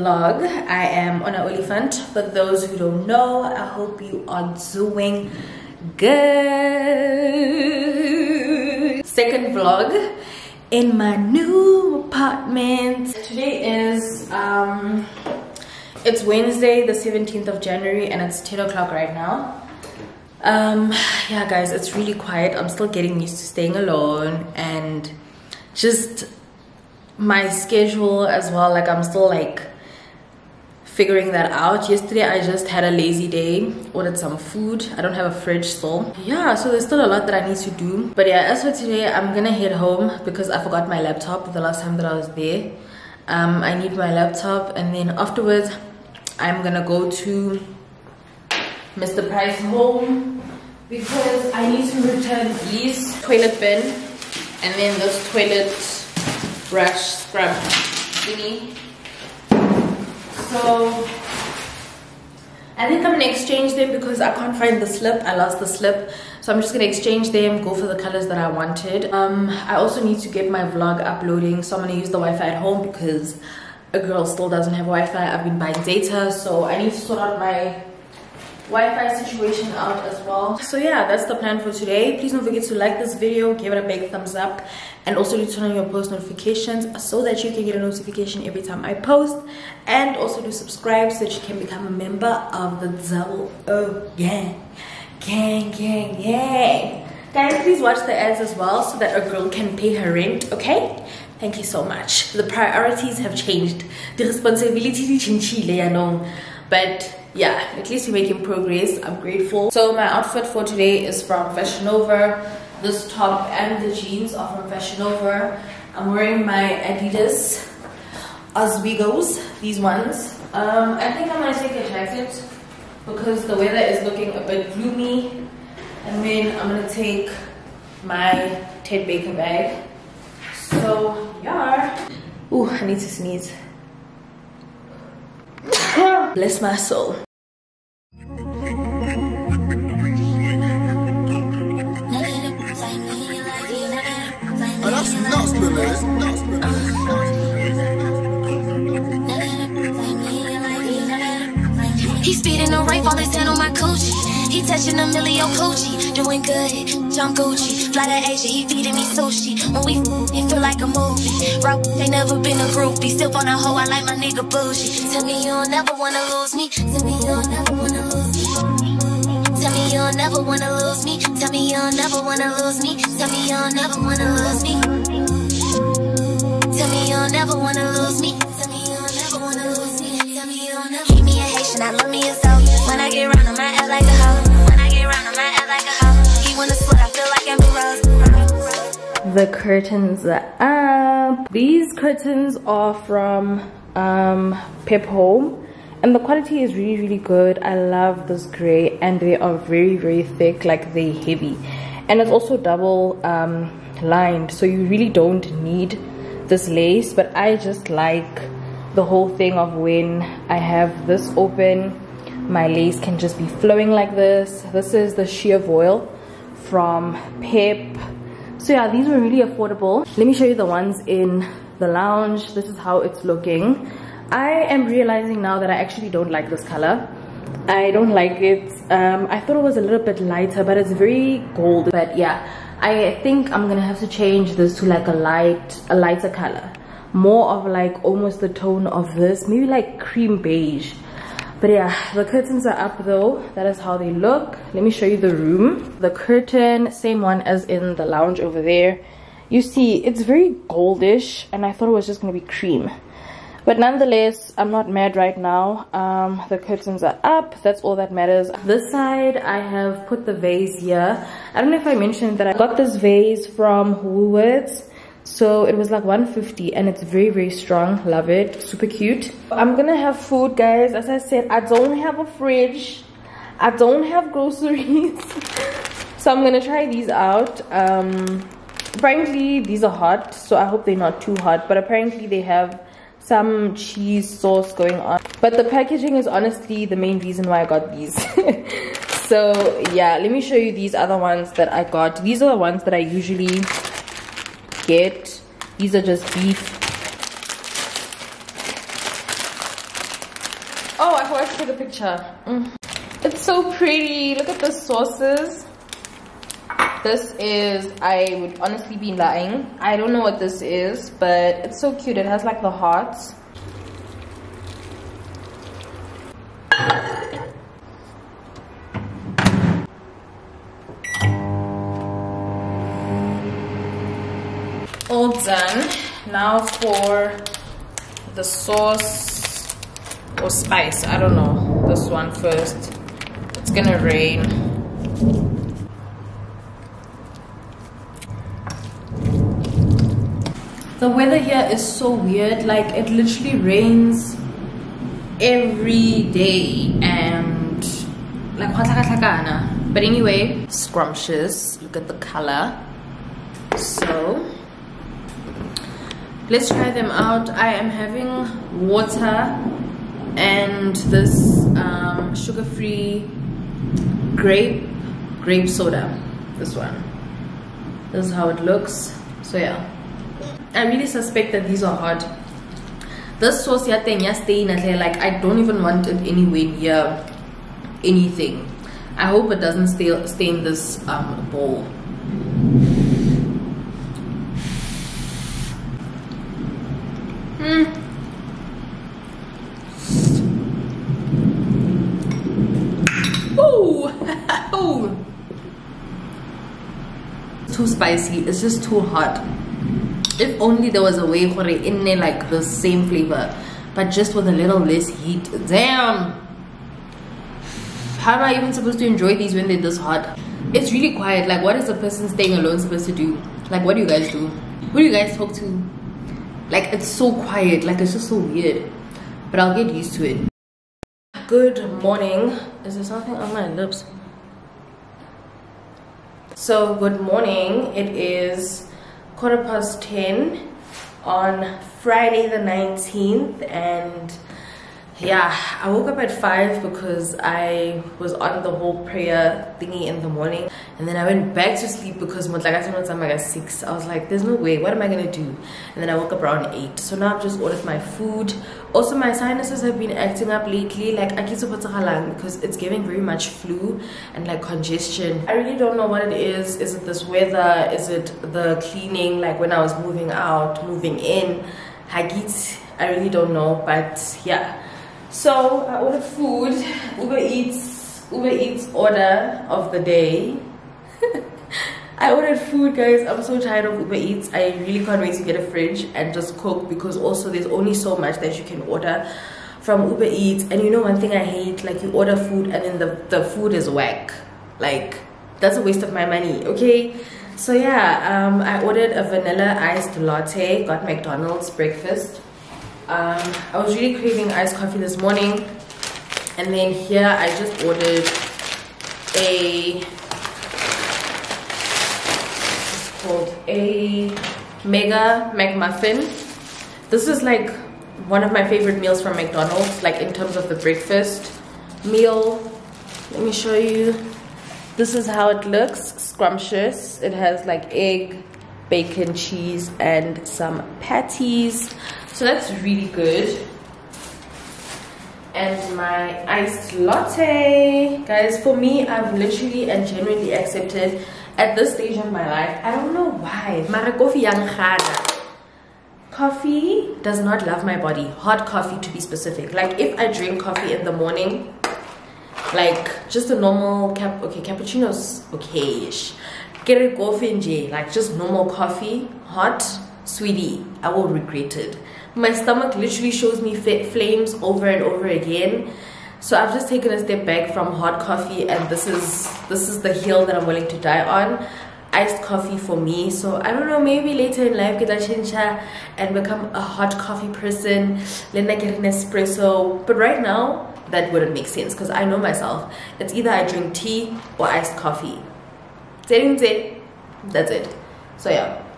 vlog. I am Ona Oliphant. For those who don't know, I hope you are doing good. Second vlog in my new apartment. Today is um it's Wednesday the 17th of January and it's 10 o'clock right now. Um yeah guys, it's really quiet. I'm still getting used to staying alone and just my schedule as well like i'm still like figuring that out. Yesterday i just had a lazy day ordered some food. I don't have a fridge still yeah so there's still a lot that i need to do. But yeah as for today i'm gonna head home because i forgot my laptop the last time that i was there. Um i need my laptop and then afterwards i'm gonna go to mr price home because i need to return these toilet bin and then this toilet brush scrub thingy. So I think I'm gonna exchange them because I can't find the slip. I lost the slip. So I'm just gonna exchange them, go for the colors that I wanted. Um, I also need to get my vlog uploading. So I'm gonna use the Wi-Fi at home because a girl still doesn't have Wi-Fi. I've been buying data. So I need to sort out my Wi-Fi situation out as well. So yeah, that's the plan for today. Please don't forget to like this video, give it a big thumbs up, and also to turn on your post notifications so that you can get a notification every time I post. And also to subscribe so that you can become a member of the Double O Gang. Gang, gang, gang. Guys, please watch the ads as well so that a girl can pay her rent, okay? Thank you so much. The priorities have changed. The responsibility. But yeah, at least we're making progress. I'm grateful. So my outfit for today is from Fashion Nova. This top and the jeans are from Fashion Nova. I'm wearing my Adidas Ozweegos, these ones. Um, I think I'm gonna take a jacket because the weather is looking a bit gloomy. And then I'm gonna take my Ted Baker bag. So yeah. Ooh, I need to sneeze. Bless my soul. Rain, fall his hand on my coochie. He touching a million coochie, doing good. Jump Gucci, fly to Asia, he feeding me sushi. When we it feel like a movie. Rock, ain't never been a groupie. Still on a hoe, I like my nigga bougie. Tell me you'll never wanna lose me. Tell me you'll never wanna lose me. Tell me you'll never wanna lose me. Tell me you'll never wanna lose me. Tell me you'll never wanna lose me. Tell me you'll never wanna lose me. Tell me you'll never wanna lose me. Tell me you'll never. Keep me a Haitian, I love me as so. Get round, I act like a hoe. When I get round, I act like a hoe. He wanna I feel like Amber Rose. the curtains are up these curtains are from um pep home and the quality is really really good i love this gray and they are very very thick like they heavy and it's also double um lined so you really don't need this lace but i just like the whole thing of when i have this open my lace can just be flowing like this. This is the sheer voile from Pep so yeah these were really affordable. Let me show you the ones in the lounge. This is how it's looking. I am realizing now that i actually don't like this color. I don't like it. Um i thought it was a little bit lighter but it's very gold. But yeah i think i'm gonna have to change this to like a light a lighter color. More of like almost the tone of this maybe like cream beige but yeah, the curtains are up though. That is how they look. Let me show you the room. The curtain, same one as in the lounge over there. You see, it's very goldish and I thought it was just going to be cream. But nonetheless, I'm not mad right now. Um, the curtains are up. That's all that matters. This side, I have put the vase here. I don't know if I mentioned that I got this vase from Woolworths so it was like 150 and it's very very strong. Love it. Super cute. I'm gonna have food guys. As i said i don't have a fridge. I don't have groceries. So i'm gonna try these out. Um apparently these are hot so i hope they're not too hot but apparently they have some cheese sauce going on. But the packaging is honestly the main reason why i got these. So yeah let me show you these other ones that i got. These are the ones that i usually get. These are just beef. Oh i forgot to take a picture. Mm. it's so pretty. Look at the sauces. This is i would honestly be lying. I don't know what this is but it's so cute. It has like the hearts done. Now for the sauce or spice. I don't know. This one first. It's gonna rain. The weather here is so weird. Like it literally rains every day and like but anyway scrumptious. Look at the color. So let's try them out i am having water and this um, sugar-free grape grape soda this one this is how it looks so yeah I really suspect that these are hot. This sauce ya thing ya stay in like I don't even want it anywhere near anything. I hope it doesn't stay stain this um, bowl. Hmm. Ooh. Ooh. Too spicy. It's just too hot. If only there was a way for it in there like the same flavor but just with a little less heat. Damn! How am i even supposed to enjoy these when they're this hot? It's really quiet. Like what is a person staying alone supposed to do? Like what do you guys do? Who do you guys talk to? Like it's so quiet. Like it's just so weird. But i'll get used to it. Good morning. Is there something on my lips so good morning. It is quarter past 10 on Friday the 19th and yeah i woke up at five because i was on the whole prayer thingy in the morning. And then i went back to sleep because Motlakati was at six. I was like there's no way. What am i gonna do? And then i woke up around eight. So now i've just ordered my food. Also my sinuses have been acting up lately. Like I keep because it's giving very much flu and like congestion. I really don't know what it is. Is it this weather? Is it the cleaning? Like when i was moving out moving in. Hagit i really don't know. But yeah so I ordered food. Uber Eats, Uber Eats order of the day. I ordered food guys. I'm so tired of Uber Eats. I really can't wait to get a fridge and just cook because also there's only so much that you can order from Uber Eats. And you know one thing I hate, like you order food and then the, the food is whack. Like that's a waste of my money, okay? So yeah, um, I ordered a vanilla iced latte, got McDonald's breakfast um, I was really craving iced coffee this morning and then here I just ordered a it's called? A mega McMuffin. This is like one of my favorite meals from McDonald's like in terms of the breakfast meal. Let me show you. This is how it looks. Scrumptious. It has like egg bacon cheese and some patties so that's really good. And my iced latte. Guys for me i've literally and genuinely accepted at this stage of my life. I don't know why. Mara coffee coffee does not love my body. Hot coffee to be specific. Like if i drink coffee in the morning like just a normal cap okay cappuccino's okay-ish. Get a coffee in like just normal coffee hot sweetie. I will regret it my stomach literally shows me flames over and over again. So i've just taken a step back from hot coffee and this is this is the hill that i'm willing to die on. Iced coffee for me. So i don't know maybe later in life get a chincha and become a hot coffee person then i get an espresso. But right now that wouldn't make sense because i know myself. It's either i drink tea or iced coffee. That's it. So yeah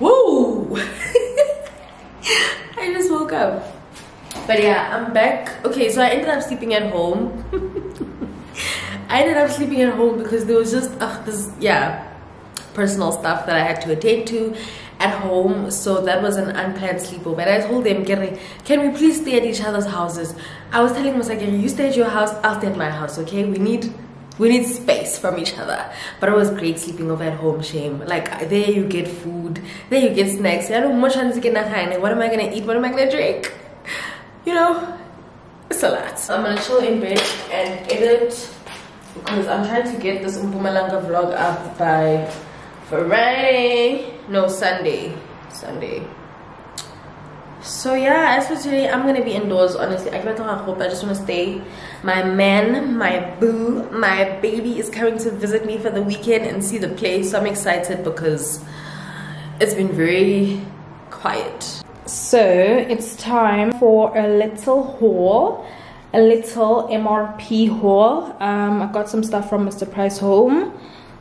woo! I just woke up. But yeah i'm back. Okay so i ended up sleeping at home. I ended up sleeping at home because there was just uh, this yeah personal stuff that i had to attend to at home. So that was an unplanned sleepover. And i told them can we please stay at each other's houses? I was telling Musa, Musagiri, you stay at your house i'll stay at my house okay? We need we need space from each other. But it was great sleeping over at home shame. Like there you get food there you get snacks. I don't what am i gonna eat? What am i gonna drink? You know? It's a lot. I'm gonna chill in bed and edit because i'm trying to get this Mpumalanga vlog up by Friday. No Sunday. Sunday so yeah as for today i'm gonna be indoors honestly. I hope i just want to stay. My man my boo my baby is coming to visit me for the weekend and see the place. So i'm excited because it's been very quiet. So it's time for a little haul a little mrp haul. Um i got some stuff from mr price home.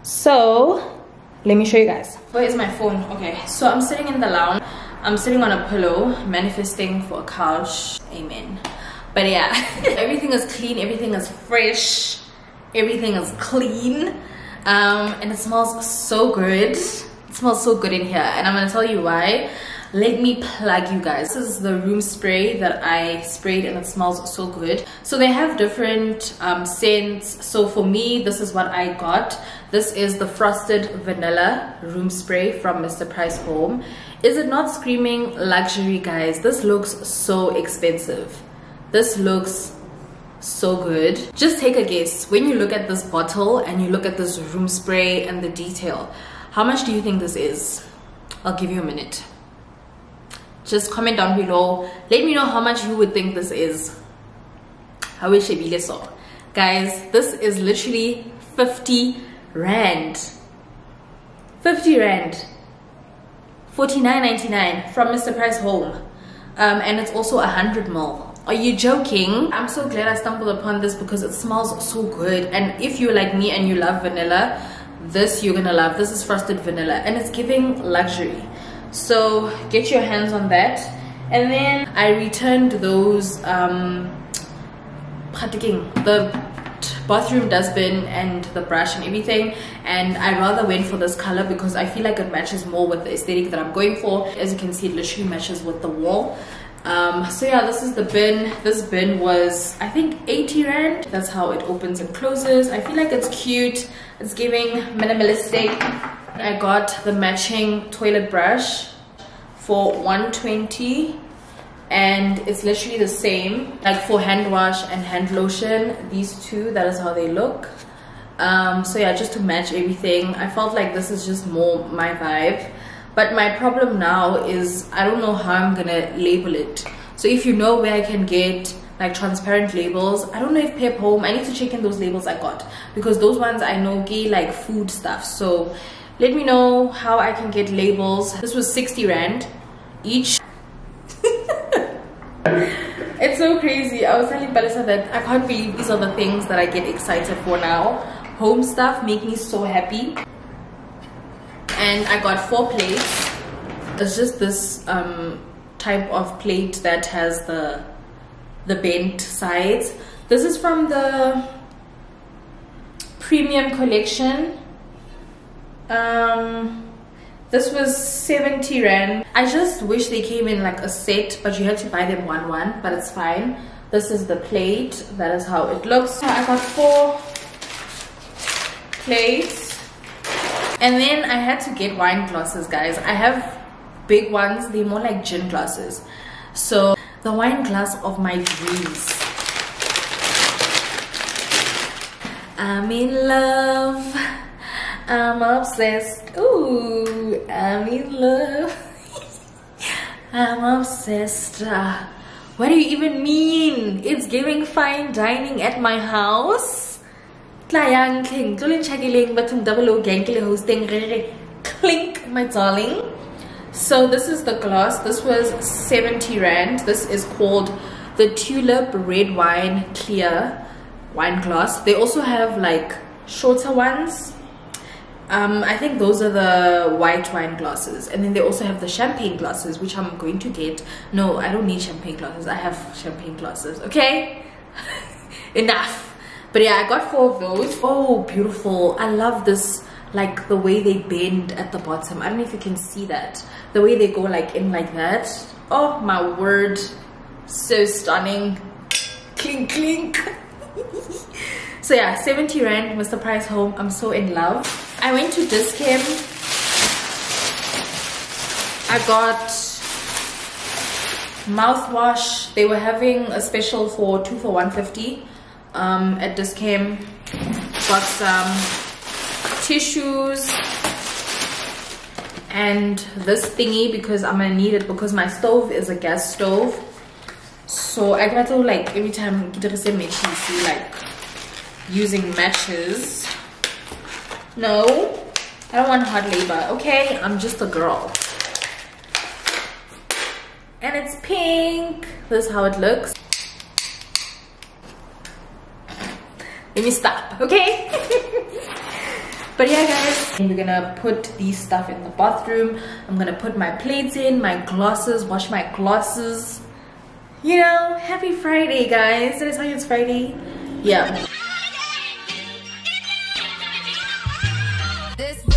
So let me show you guys. Where is my phone? Okay so i'm sitting in the lounge I'm sitting on a pillow, manifesting for a couch. Amen. But yeah, everything is clean, everything is fresh, everything is clean. Um, and it smells so good. It smells so good in here. And I'm gonna tell you why. Let me plug you guys. This is the room spray that I sprayed and it smells so good. So they have different um, scents. So for me, this is what I got. This is the Frosted Vanilla Room Spray from Mr. Price Home is it not screaming luxury guys this looks so expensive this looks so good just take a guess when you look at this bottle and you look at this room spray and the detail how much do you think this is i'll give you a minute just comment down below let me know how much you would think this is how is it so guys this is literally 50 rand 50 rand 49.99 from Mr. Price Home. Um, and it's also a 100 ml. Are you joking? I'm so glad I stumbled upon this because it smells so good. And if you're like me and you love vanilla, this you're gonna love. This is frosted vanilla and it's giving luxury. So get your hands on that. And then I returned those um, the bathroom dustbin and the brush and everything. And I rather went for this color because I feel like it matches more with the aesthetic that I'm going for. As you can see it literally matches with the wall. Um, so yeah this is the bin. This bin was I think 80 rand. That's how it opens and closes. I feel like it's cute. It's giving minimalistic I got the matching toilet brush for 120 and it's literally the same like for hand wash and hand lotion these two that is how they look. Um, so yeah just to match everything. I felt like this is just more my vibe. But my problem now is i don't know how i'm gonna label it. So if you know where i can get like transparent labels i don't know if pep home i need to check in those labels i got. Because those ones i know gay like food stuff. So let me know how i can get labels this was 60 rand each it's so crazy. I was telling Palisa that I can't believe these are the things that I get excited for now. Home stuff make me so happy. And I got four plates. It's just this um, type of plate that has the the bent sides. This is from the premium collection. Um, this was 70 rand. I just wish they came in like a set, but you had to buy them one one, but it's fine. This is the plate. That is how it looks. I got four plates. And then I had to get wine glasses, guys. I have big ones. They're more like gin glasses. So the wine glass of my dreams. I'm in love. I'm obsessed. Ooh, I'm in love. I'm obsessed. Uh, what do you even mean? It's giving fine dining at my house? Tlayang king, tulin chagiling batung double o gankile hosting clink, my darling. So this is the glass. This was 70 rand. This is called the Tulip Red Wine Clear wine glass they also have like shorter ones um, I think those are the white wine glasses. And then they also have the champagne glasses which I'm going to get. No I don't need champagne glasses. I have champagne glasses. Okay? Enough. But yeah I got four of those. Oh beautiful. I love this like the way they bend at the bottom. I don't know if you can see that. The way they go like in like that. Oh my word. So stunning. Clink clink. So yeah 70 rand Mr. Price home. I'm so in love I went to Dis-Chem I got mouthwash. They were having a special for two for 150 um at Dis-Chem got some tissues and this thingy because I'm gonna need it because my stove is a gas stove. So I got to like every time see like using matches no I don't want hard labor okay? I'm just a girl. And it's pink. This is how it looks. Let me stop okay? But yeah guys we're gonna put these stuff in the bathroom. I'm gonna put my plates in my glasses wash my glasses. You know happy friday guys. Did i tell you it's friday. Yeah okay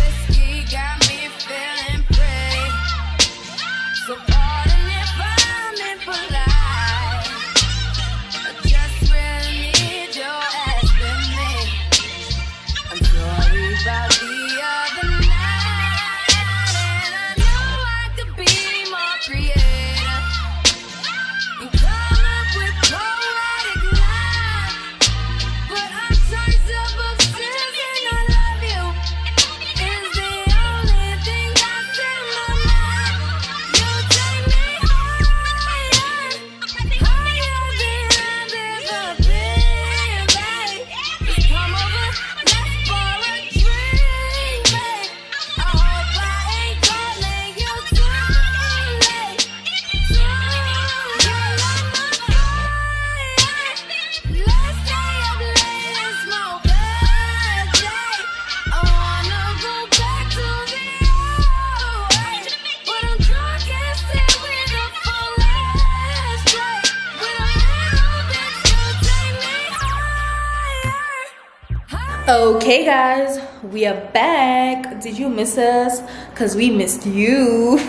we are back. Did you miss us? Because we missed you.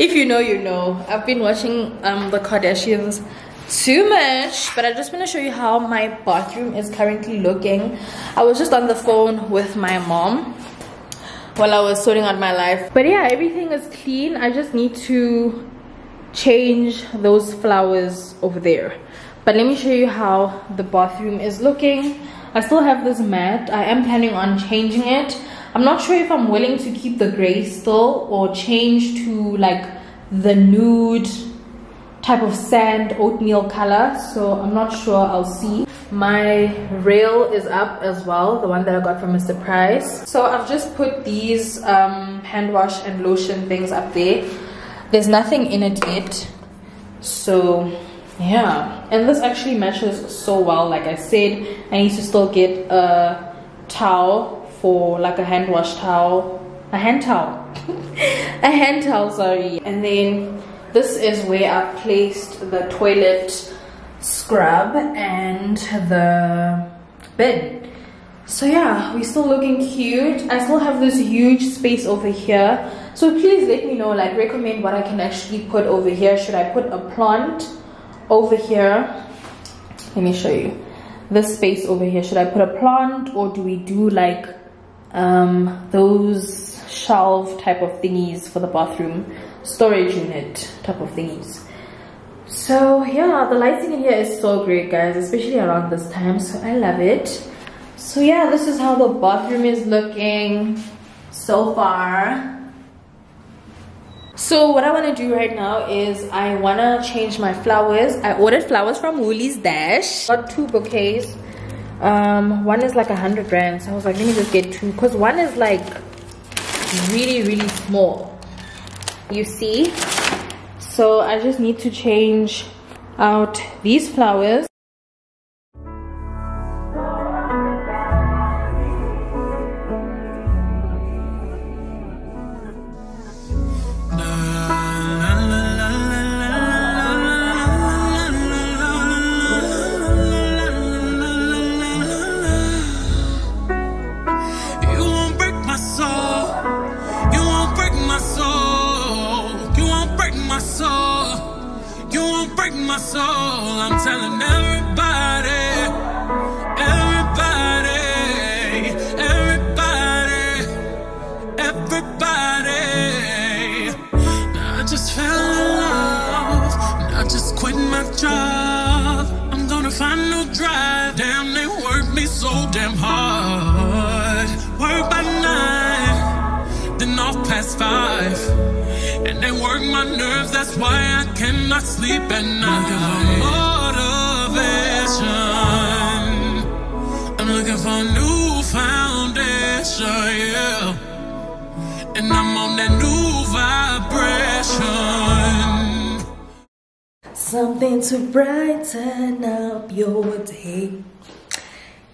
If you know you know. I've been watching um the kardashians too much but i just want to show you how my bathroom is currently looking. I was just on the phone with my mom while i was sorting out my life. But yeah everything is clean. I just need to change those flowers over there. But let me show you how the bathroom is looking I still have this mat. I am planning on changing it. I'm not sure if I'm willing to keep the gray still or change to like the nude type of sand oatmeal color. So I'm not sure. I'll see. My rail is up as well. The one that I got from Mr. Price. So I've just put these um, hand wash and lotion things up there. There's nothing in it yet. So yeah. And this actually matches so well like i said i need to still get a towel for like a hand wash towel. A hand towel. A hand towel sorry. And then this is where i placed the toilet scrub and the bin so yeah we're still looking cute. I still have this huge space over here. So please let me know like recommend what i can actually put over here. Should i put a plant over here. Let me show you this space over here. Should i put a plant or do we do like um, those shelf type of thingies for the bathroom storage unit type of thingies? So yeah the lighting in here is so great guys especially around this time. So i love it. So yeah this is how the bathroom is looking so far so what i want to do right now is i want to change my flowers. I ordered flowers from woolies dash. Got two bouquets. Um one is like a hundred rand. So i was like let me just get two. Because one is like really really small. You see? So i just need to change out these flowers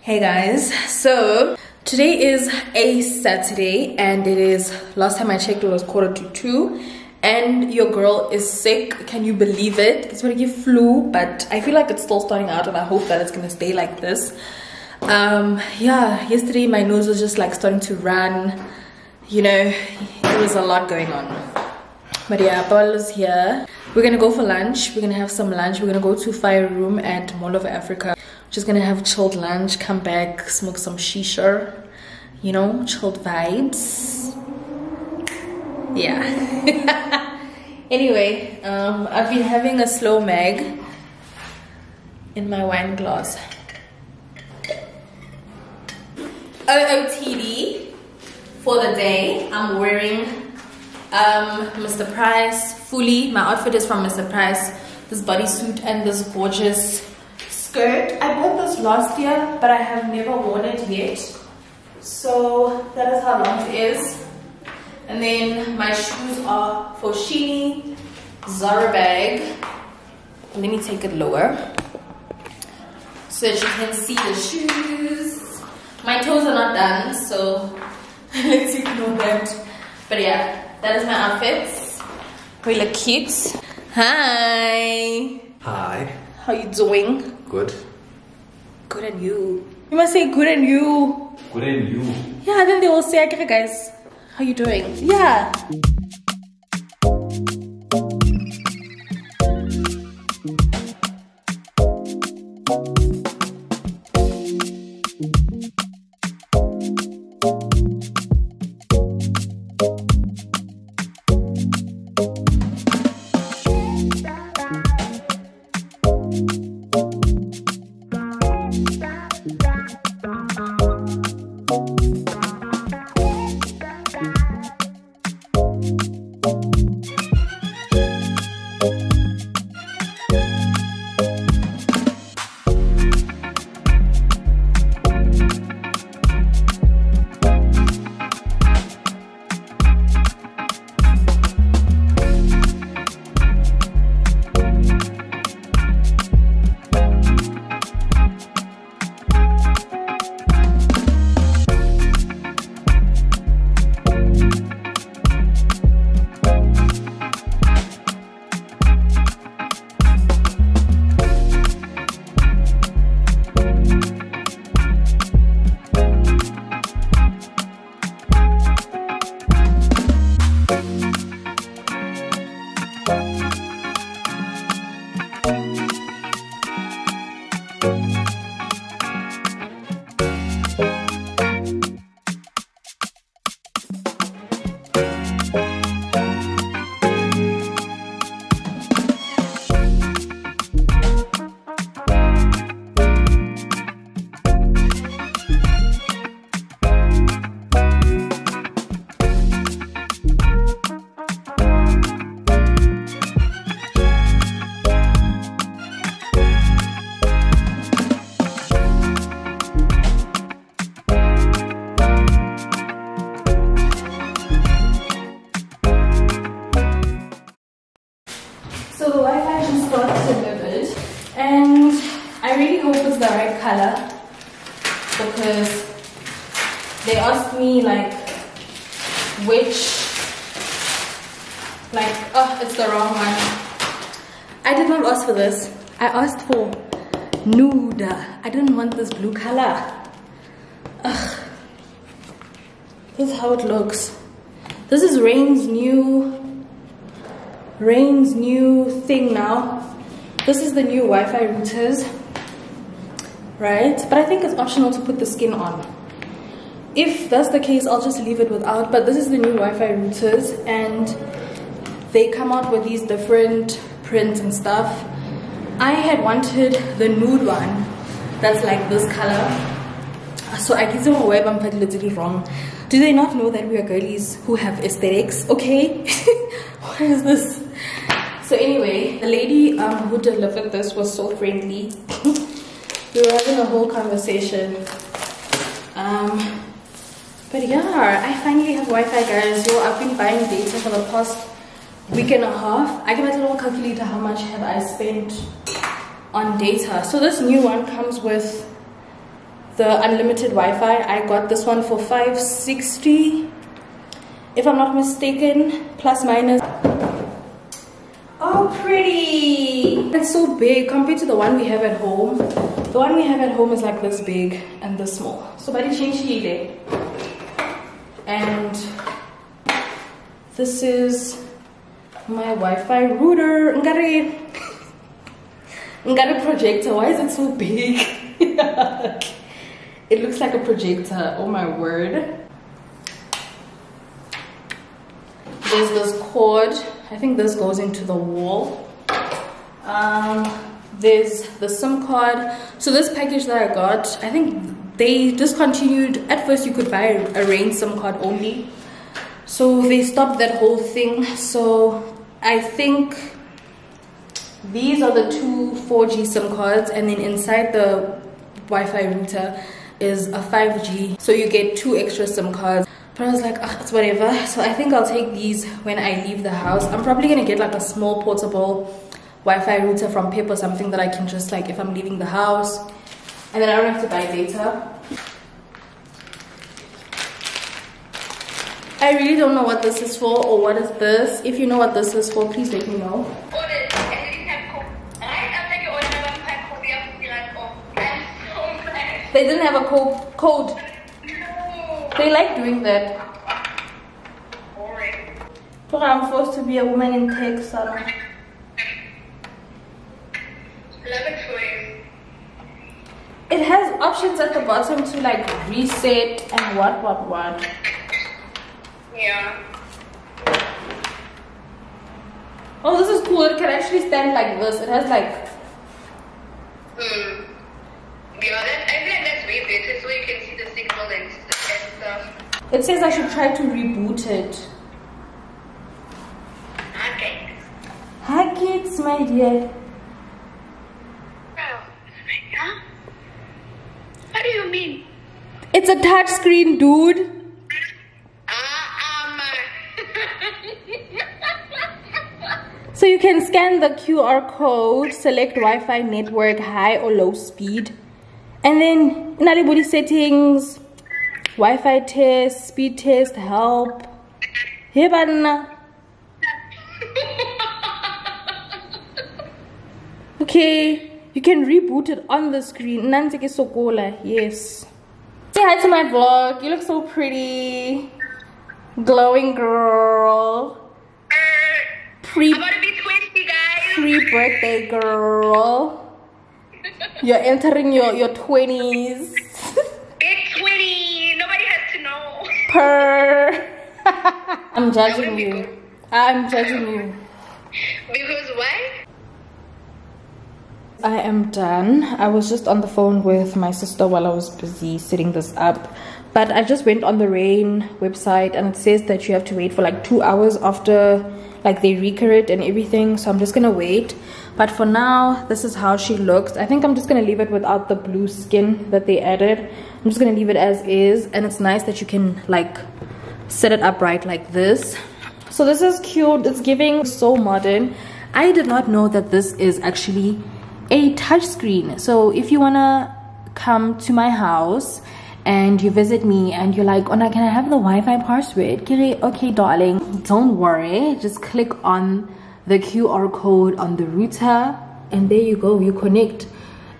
Hey guys, so today is a Saturday and it is, last time I checked it was quarter to two and your girl is sick. Can you believe it? It's gonna give flu, but I feel like it's still starting out and I hope that it's gonna stay like this. Um, yeah, yesterday my nose was just like starting to run. You know, it was a lot going on. But yeah, Paul is here. We're gonna go for lunch. We're gonna have some lunch. We're gonna go to Fire Room at Mall of Africa. Just gonna have chilled lunch, come back, smoke some shisha. You know, chilled vibes. Yeah. anyway, um, I've been having a slow mag in my wine glass. OOTD for the day. I'm wearing um, Mr. Price fully. My outfit is from Mr. Price. This bodysuit and this gorgeous skirt. I bought this last year, but I have never worn it yet. So that is how long it is. And then my shoes are for Sheeny Zara bag. Let me take it lower so that you can see the shoes. My toes are not done, so let's ignore that. But yeah, that is my outfits. We look cute. Hi. Hi. How you doing? Good. Good and you. You must say good and you. Good and you. Yeah, then they will say, okay guys, how you doing? Yeah. This. I asked for nude. I didn't want this blue color. Ugh. This is how it looks. This is Rain's new Rain's new thing now. this is the new wi-fi routers right but i think it's optional to put the skin on if that's the case i'll just leave it without but this is the new wi-fi routers and they come out with these different prints and stuff i had wanted the nude one that's like this color. So i guess web i'm literally wrong. Do they not know that we are girlies who have aesthetics? Okay. What is this? So anyway the lady um, who delivered this was so friendly. We were having a whole conversation. Um but yeah i finally have wi-fi guys. Yo i've been buying data for the past week and a half i can a little calculator how much have i spent on data so this new one comes with the unlimited Wi-Fi. I got this one for 560 if I'm not mistaken, plus minus. Oh, pretty! It's so big compared to the one we have at home. The one we have at home is like this big and this small. So, body change And this is my Wi-Fi router. Ngari, ngari projector. Why is it so big? It looks like a projector, oh my word. There's this cord, I think this goes into the wall. Um, there's the SIM card. So this package that I got, I think they discontinued, at first you could buy a range SIM card only. So they stopped that whole thing. So I think these are the two 4G SIM cards and then inside the Wi-Fi router is a 5G. So you get two extra SIM cards. But I was like, oh, it's whatever. So I think I'll take these when I leave the house. I'm probably gonna get like a small portable Wi-Fi router from Pep or something that I can just like if I'm leaving the house. And then I don't have to buy data. I really don't know what this is for or what is this. If you know what this is for, please let me know. They didn't have a co code. They like doing that. Boring. But I'm supposed to be a woman in tech. It has options at the bottom to like reset and what, what, what. Yeah. Oh, this is cool. It can actually stand like this. It has like. Hmm. Yeah, that, I feel like that's way better so you can see the signal and, and stuff. It says I should try to reboot it. Okay. Hi kids, my dear. Oh. What do you mean? It's a touch screen, dude. Ah, um, So you can scan the QR code, select Wi-Fi network high or low speed, and then in body settings, Wi-Fi test, speed test, help. Hey, banana. Okay, you can reboot it on the screen. Nanzike Sokola, yes. Say hi to my vlog. You look so pretty. Glowing girl. Pre I'm about to be 20, guys. birthday girl. You're entering your, your 20s. Big 20. Nobody has to know. Per. I'm judging you. I'm judging you. Because why? I am done. I was just on the phone with my sister while I was busy setting this up. But I just went on the Rain website and it says that you have to wait for like two hours after like they RICA it and everything. So I'm just gonna wait. But for now, this is how she looks. I think I'm just gonna leave it without the blue skin that they added. I'm just gonna leave it as is. And it's nice that you can like set it upright like this. So this is cute. It's giving so modern. I did not know that this is actually a touchscreen. So if you wanna come to my house and you visit me and you're like, oh, no, can I have the Wi-Fi password? Kiri, okay, darling, don't worry. Just click on the QR code on the router and there you go, you connect.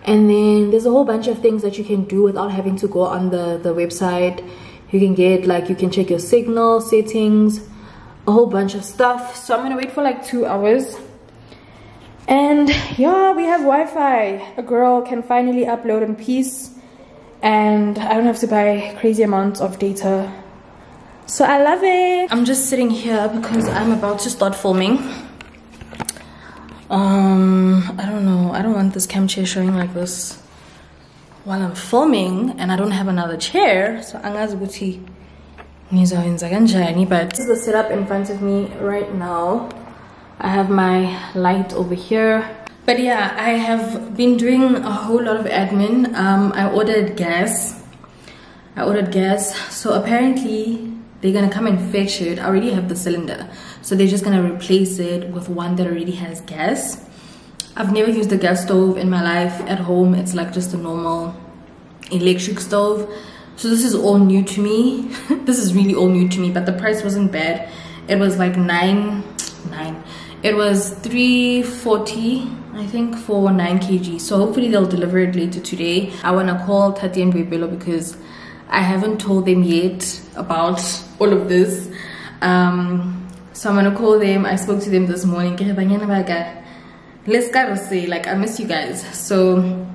And then there's a whole bunch of things that you can do without having to go on the, the website. You can get like, you can check your signal settings, a whole bunch of stuff. So I'm gonna wait for like two hours And yeah, we have Wi-Fi. A girl can finally upload in peace and I don't have to buy crazy amounts of data. So I love it. I'm just sitting here because I'm about to start filming. Um, I don't know. I don't want this cam chair showing like this while I'm filming and I don't have another chair. So angazi ukuthi ngizoyenza kanjani but this is the setup in front of me right now. I have my light over here. But yeah, I have been doing a whole lot of admin. Um, I ordered gas. I ordered gas. So apparently they're gonna come and fetch it. I already have the cylinder. So they're just gonna replace it with one that already has gas. I've never used a gas stove in my life at home. It's like just a normal electric stove. So this is all new to me. this is really all new to me, but the price wasn't bad. It was like nine, nine it was 340 i think for 9 kg. So hopefully they'll deliver it later today. I want to call tati and Bebelo because i haven't told them yet about all of this. Um so i'm gonna call them. I spoke to them this morning. Let's go say like i miss you guys. So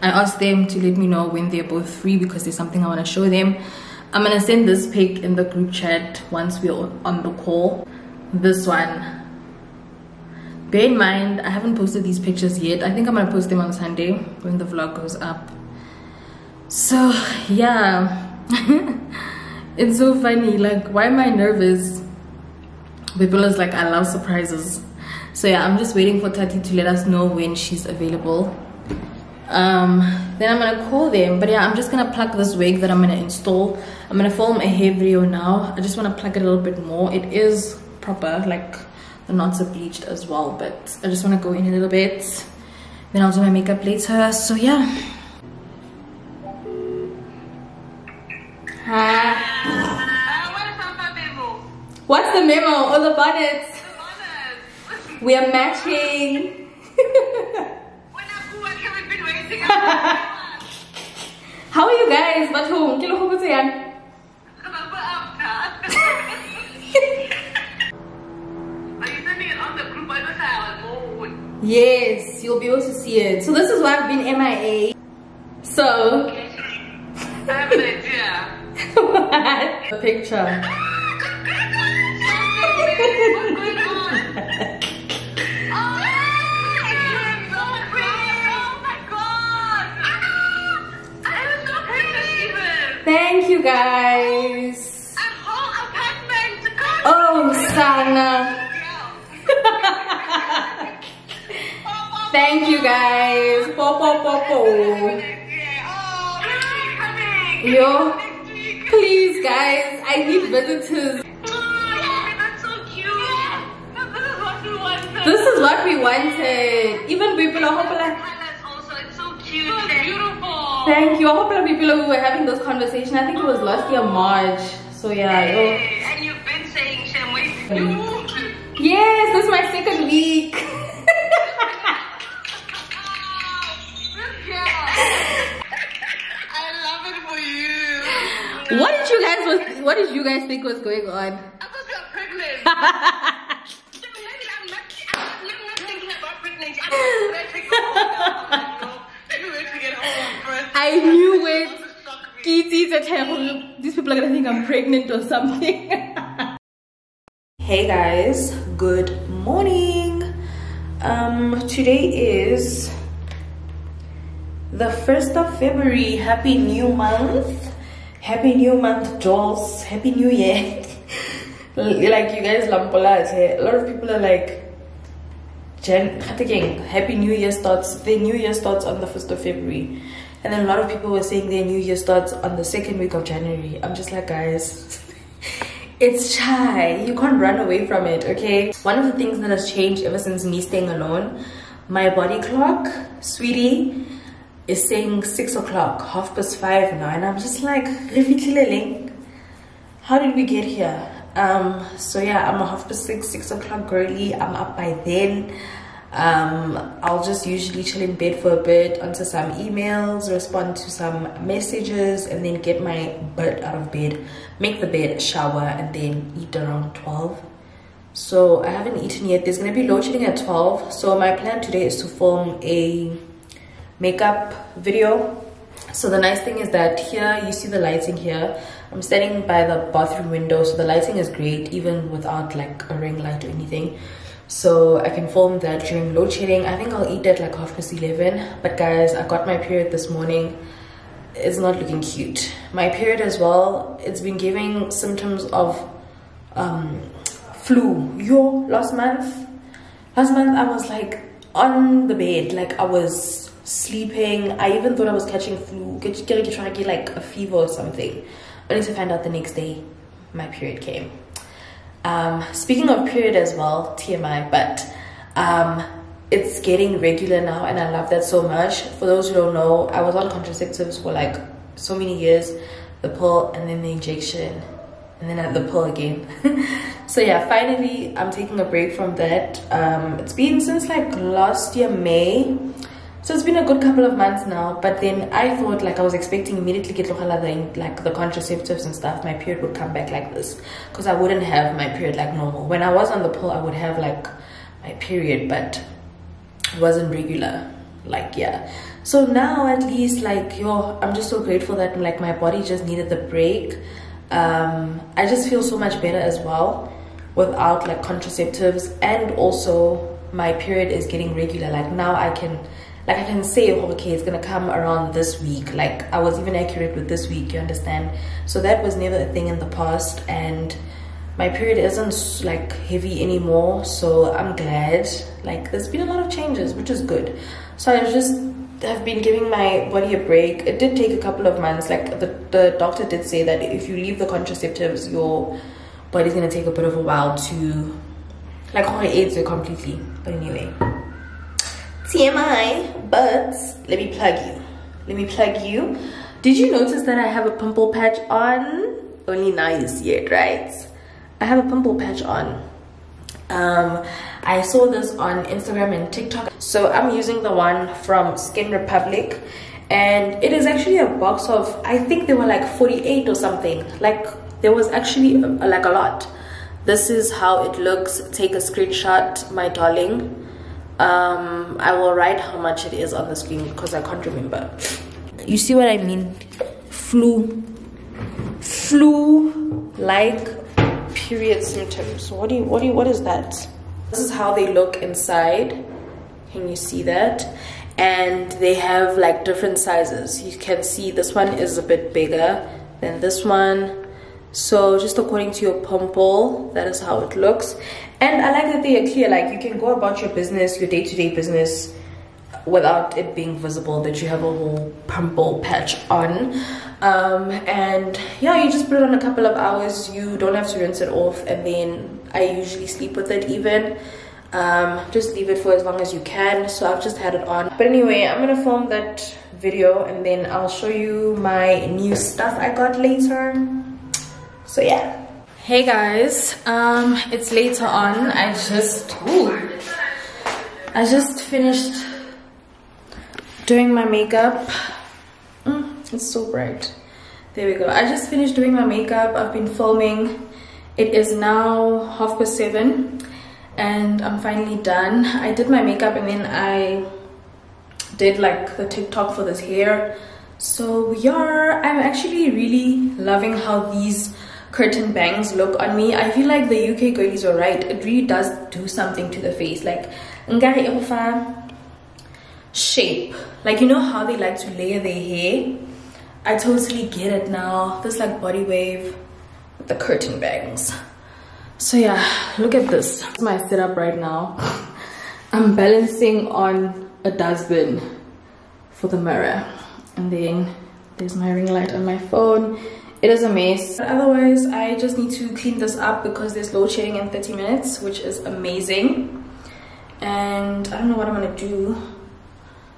i asked them to let me know when they're both free because there's something i want to show them. I'm gonna send this pic in the group chat once we're on the call. This one bear in mind i haven't posted these pictures yet. I think i'm gonna post them on sunday when the vlog goes up. So yeah. It's so funny. Like why am i nervous? People is like i love surprises. So yeah i'm just waiting for tati to let us know when she's available. Um then i'm gonna call them. But yeah i'm just gonna plug this wig that i'm gonna install. I'm gonna film a hair video now. I just want to plug it a little bit more. It is proper like the knots are bleached as well but i just want to go in a little bit then i'll do my makeup later so yeah Hi. What's the memo? Oh, the bonnets. We are matching. How are you guys? Ba't home? Yes, you'll be able to see it. So this is why I've been MIA. So. I have an idea. what? A picture. Oh my god. Thank you guys. Oh, Sana. Thank you guys. Po po po po. Yo, please guys, I need visitors. This is what we wanted. Even people are hoping Thank you. I hope a lot of people who were having this conversation. I think it was last year March. So yeah, yo. And you've been saying Shamway. Yes, this is my second week. I love it for you. What did you guys was what did you guys think was going on? I thought you were pregnant. I'm not, I'm not thinking about pregnancy. I'm not letting it go. Maybe wait to get home first. I knew it. Kitty at home. These people are gonna think I'm pregnant or something. hey guys, good morning. Um, today is the 1st of February. Happy new month. Happy new month, Jules. Happy new year. like you guys lampolas. A lot of people are like Jan Happy New Year starts their New Year starts on the 1st of February. And then a lot of people were saying their New Year starts on the second week of January. I'm just like guys it's chai. You can't run away from it, okay? One of the things that has changed ever since me staying alone, my body clock, sweetie, is saying six o'clock, half past five now, and I'm just like, "Refitleleng, how did we get here? Um, so yeah, I'm a half past six, six o'clock girly. I'm up by then. Um, I'll just usually chill in bed for a bit, answer some emails, respond to some messages, and then get my butt out of bed, make the bed, shower, and then eat around 12. so I haven't eaten yet. There's gonna be load shedding at 12. So my plan today is to film a makeup video. So the nice thing is that here you see the lighting here. I'm standing by the bathroom window, so the lighting is great even without like a ring light or anything. So I can film that during load shedding. I think I'll eat at like half past 11. But guys, I got my period this morning. It's not looking cute. My period as well, it's been giving symptoms of um, flu. Yo, last month, last month I was like on the bed, like I was sleeping. I even thought I was catching flu, trying to get like a fever or something. Only to find out the next day, my period came. Um, speaking of period as well, TMI, but um, it's getting regular now, and I love that so much. For those who don't know, I was on contraceptives for like so many years, the pill and then the injection, and then the pill again. so yeah, finally, I'm taking a break from that. Um, it's been since like last year May so it's been a good couple of months now but then i thought like i was expecting immediately get the like the contraceptives and stuff my period would come back like this because i wouldn't have my period like normal. When i was on the pill i would have like my period but it wasn't regular like yeah. So now at least like yo i'm just so grateful that like my body just needed the break. Um i just feel so much better as well without like contraceptives and also my period is getting regular. Like now i can like I can say, oh, okay, it's gonna come around this week. Like I was even accurate with this week, you understand? So that was never a thing in the past, and my period isn't like heavy anymore. So I'm glad. Like there's been a lot of changes, which is good. So I just have been giving my body a break. It did take a couple of months. Like the the doctor did say that if you leave the contraceptives, your body's gonna take a bit of a while to like how it aids completely. But anyway. TMI, but let me plug you. Let me plug you. Did you notice that I have a pimple patch on? Only now you see it, right? I have a pimple patch on. Um, I saw this on Instagram and TikTok. So I'm using the one from Skin Republic and it is actually a box of, I think they were like 48 or something. Like there was actually a, uh, like a lot. This is how it looks. Take a screenshot, my darling um i will write how much it is on the screen because i can't remember. You see what i mean? Flu. Flu like period symptoms. What do you what do you what is that? This is how they look inside. Can you see that? And they have like different sizes. You can see this one is a bit bigger than this one. So just according to your pimple that is how it looks and i like that they are clear like you can go about your business your day-to-day -day business without it being visible that you have a whole pimple patch on. Um, and yeah you just put it on a couple of hours you don't have to rinse it off and then i usually sleep with it even. Um, just leave it for as long as you can so i've just had it on. But anyway i'm gonna film that video and then i'll show you my new stuff i got later. So yeah hey guys um it's later on. I just ooh, i just finished doing my makeup. Mm, it's so bright. There we go. I just finished doing my makeup. I've been filming. It is now half past seven and i'm finally done. I did my makeup and then i did like the tiktok for this hair. So we are i'm actually really loving how these curtain bangs look on me i feel like the uk girlies are right it really does do something to the face like shape. Like you know how they like to layer their hair? I totally get it now. This like body wave with the curtain bangs. So yeah look at this. Is my setup right now. I'm balancing on a dustbin for the mirror. And then there's my ring light on my phone it is a mess. But otherwise i just need to clean this up because there's load shedding in 30 minutes which is amazing. And i don't know what i'm gonna do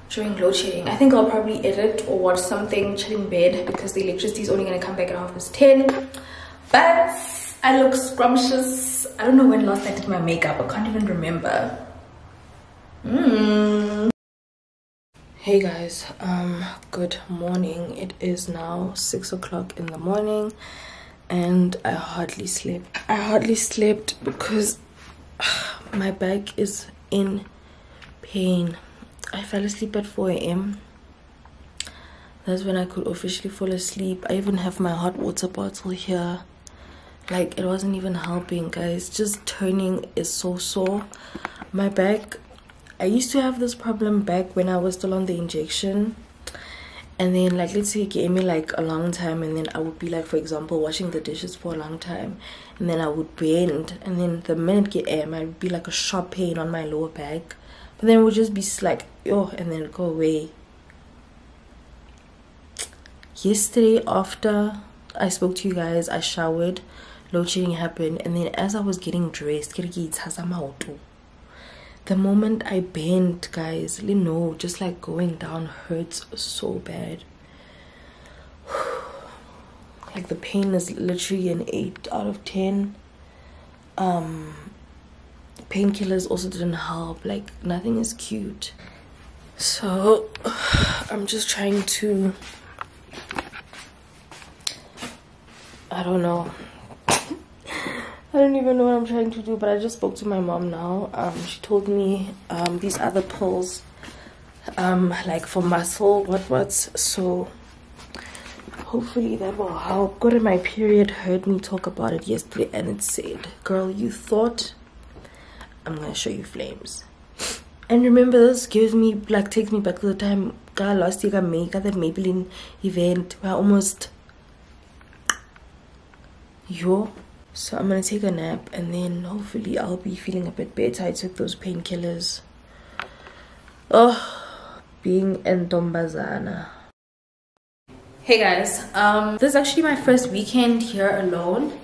during load shedding. I think i'll probably edit or watch something chill in bed because the electricity is only gonna come back at half past 10 but i look scrumptious. I don't know when last i did my makeup. I can't even remember. Mm hey guys um good morning. It is now six o'clock in the morning and i hardly slept. I hardly slept because my back is in pain. I fell asleep at 4 a.m that's when i could officially fall asleep. I even have my hot water bottle here. Like it wasn't even helping guys. Just turning is so sore. My back i used to have this problem back when i was still on the injection. And then like let's say it gave me like a long time and then i would be like for example washing the dishes for a long time and then i would bend and then the minute get air would be like a sharp pain on my lower back. But then it would just be like oh and then go away. Yesterday after i spoke to you guys i showered. Load shedding happened. And then as i was getting dressed the moment i bent guys you know just like going down hurts so bad. Like the pain is literally an 8 out of 10 um painkillers also didn't help. Like nothing is cute. So i'm just trying to i don't know I don't even know what I'm trying to do, but I just spoke to my mom now. Um, she told me um, these other pills, um, like for muscle, what what's. So hopefully that will help. Go to my period heard me talk about it yesterday, and it said, "Girl, you thought I'm gonna show you flames." And remember, this gives me like takes me back to the time God last year I made that Maybelline event where I almost yo so I'm gonna take a nap and then hopefully I'll be feeling a bit better. I took those painkillers. Oh, being in entombazana. Hey guys, um, this is actually my first weekend here alone.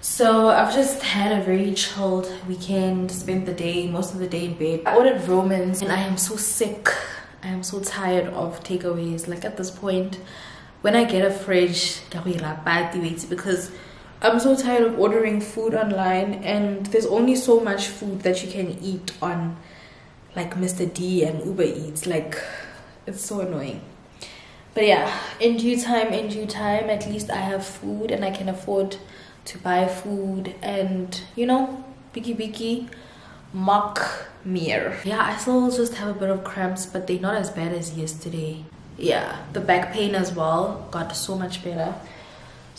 So I've just had a very chilled weekend, spent the day, most of the day in bed. I ordered Romans and I am so sick. I am so tired of takeaways. Like at this point, when I get a fridge, because I'm so tired of ordering food online and there's only so much food that you can eat on like Mr. D and Uber Eats. Like it's so annoying. But yeah, in due time, in due time, at least I have food and I can afford to buy food and you know, biki biki mock mirror. Yeah, I still just have a bit of cramps, but they're not as bad as yesterday. Yeah, the back pain as well got so much better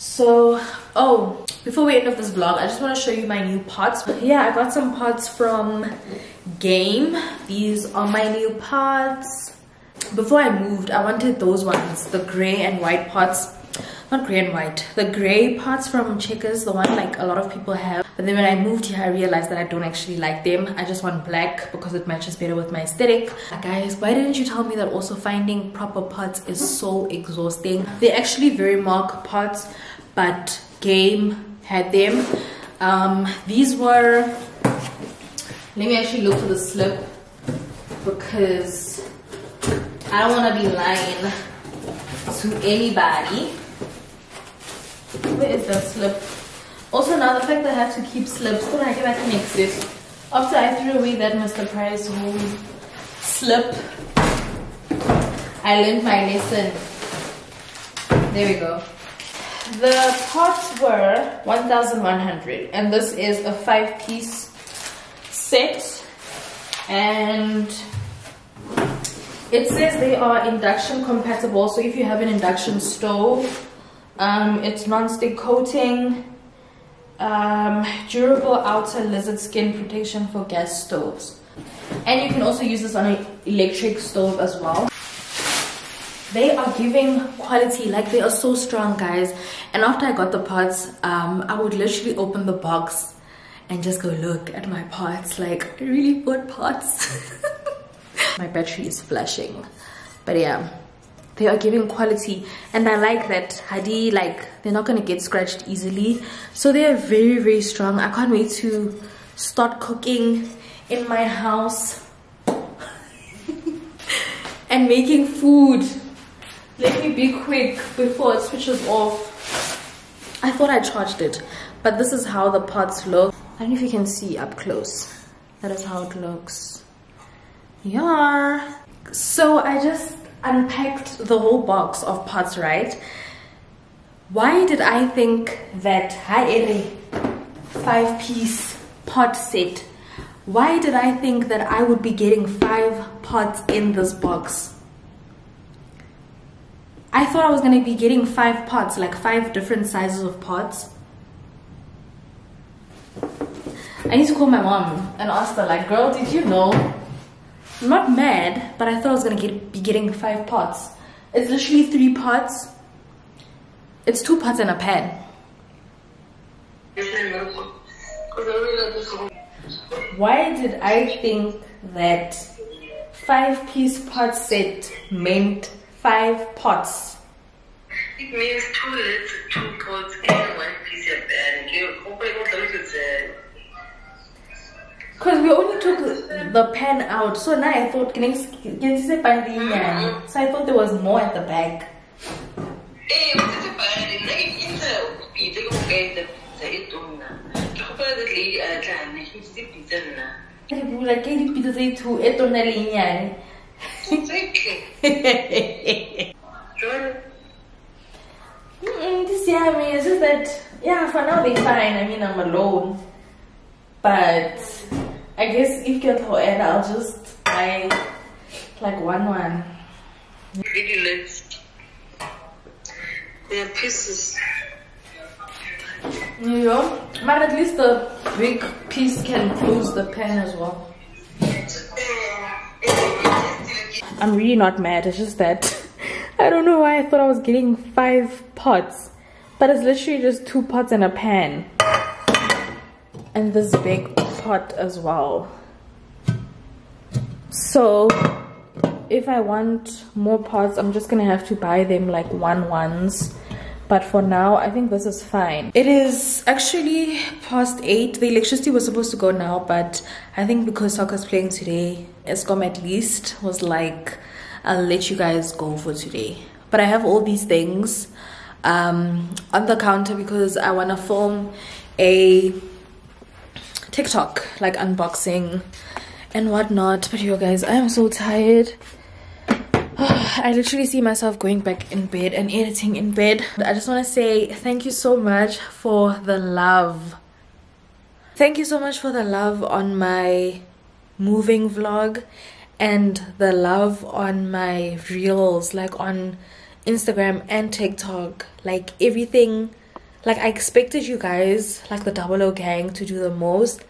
so oh before we end of this vlog i just want to show you my new pots yeah i got some pots from game. These are my new pots before i moved i wanted those ones the gray and white pots not gray and white the gray pots from checkers the one like a lot of people have. But then when i moved here i realized that i don't actually like them. I just want black because it matches better with my aesthetic. Guys why didn't you tell me that also finding proper pots is so exhausting? They're actually Verimark pots but game had them. Um, these were let me actually look for the slip because I don't want to be lying to anybody. Where is the slip? Also now the fact that I have to keep slips so I can I can exist. After I threw away that Mr. Price home slip I learned my lesson. There we go the pots were 1100 and this is a five piece set and it says they are induction compatible so if you have an induction stove um, it's non-stick coating um, durable outer lizard skin protection for gas stoves. And you can also use this on an electric stove as well they are giving quality like they are so strong guys. And after i got the pots um i would literally open the box and just go look at my pots like really good pots. My battery is flashing but yeah they are giving quality. And i like that hadi like they're not gonna get scratched easily. So they are very very strong. I can't wait to start cooking in my house and making food let me be quick before it switches off. I thought I charged it, but this is how the pots look. I don't know if you can see up close. That is how it looks. Yeah. So I just unpacked the whole box of pots, right? Why did I think that Haere five piece pot set why did I think that I would be getting five pots in this box? I thought I was gonna be getting five pots, like five different sizes of pots. I need to call my mom and ask her, like, girl, did you know? I'm not mad, but I thought I was gonna get, be getting five pots. It's literally three pots. It's two pots and a pan. Why did I think that five piece pot set meant five pots? It means two lids, two pots, and one piece of pan. You open it Because we only took the pan out, so now I thought, can I say pan So I thought there was more at the back. Eh, what is it bad? Like, it's a you get the pizza, it's done. Ke gopola that lady a tla nna, ke ntse pizza nna. Ke bula ke dipitsa tse two tona le nyane. Exactly. Jwale, Mm, This year, I mean, it's just that, yeah, for now they're fine. I mean, I'm alone. But I guess if get her end, I'll just buy like one one. really lids. There are pieces. You know? But at least the big piece can close the pen as well. I'm really not mad. It's just that I don't know why I thought I was getting five pots, but it's literally just two pots and a pan, and this big pot as well. So if I want more pots, I'm just gonna have to buy them like one ones. But for now, I think this is fine. It is actually past 8. The electricity was supposed to go now, but I think because soccer's playing today, Eskom at least was like, I'll let you guys go for today. But I have all these things um, on the counter because I want to film a TikTok, like unboxing and whatnot. But you guys, I am so tired. I literally see myself going back in bed and editing in bed. I just want to say thank you so much for the love. Thank you so much for the love on my moving vlog and the love on my reels, like on Instagram and TikTok. Like everything, like I expected you guys, like the Double O gang, to do the most,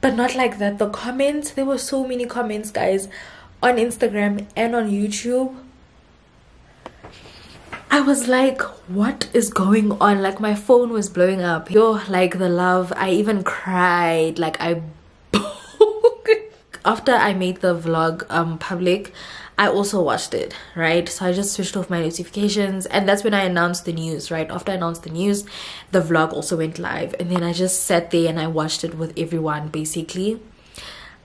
but not like that. The comments, there were so many comments, guys on Instagram and on YouTube. I was like, what is going on? Like my phone was blowing up. Yo, like the love. I even cried. Like I after I made the vlog um public, I also watched it, right? So I just switched off my notifications and that's when I announced the news, right? After I announced the news, the vlog also went live and then I just sat there and I watched it with everyone basically.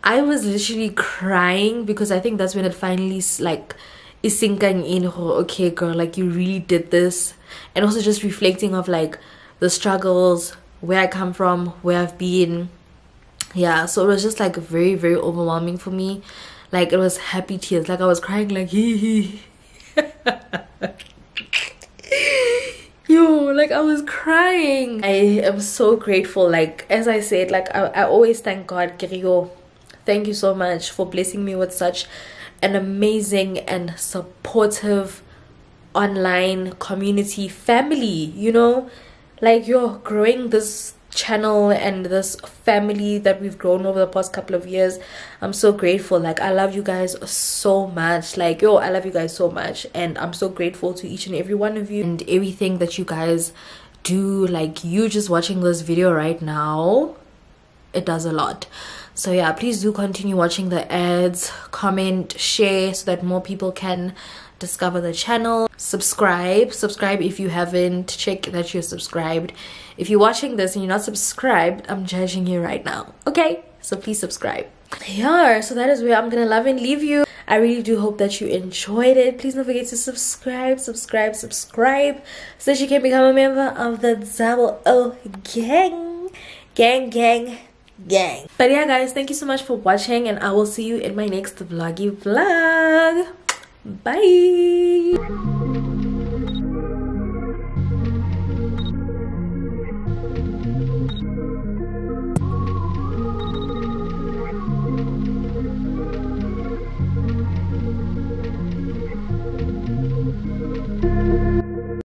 I was literally crying because I think that's when it finally like is sinking in oh, okay girl like you really did this. And also just reflecting of like the struggles where I come from where I've been. Yeah so it was just like very very overwhelming for me. Like it was happy tears. Like I was crying like hee hee. Yo like I was crying. I am so grateful. Like as I said like I, I always thank God Kirio thank you so much for blessing me with such an amazing and supportive online community family you know? Like you're growing this channel and this family that we've grown over the past couple of years. I'm so grateful. Like i love you guys so much. Like yo i love you guys so much. And i'm so grateful to each and every one of you and everything that you guys do. Like you just watching this video right now it does a lot so yeah please do continue watching the ads. Comment share so that more people can discover the channel. Subscribe. Subscribe if you haven't. Check that you're subscribed. If you're watching this and you're not subscribed i'm judging you right now. Okay? So please subscribe. Yeah so that is where i'm gonna love and leave you. I really do hope that you enjoyed it. Please don't forget to subscribe subscribe subscribe so that you can become a member of the double o gang. Gang gang gang. But yeah guys thank you so much for watching and i will see you in my next vloggy vlog. Bye